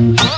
Oh.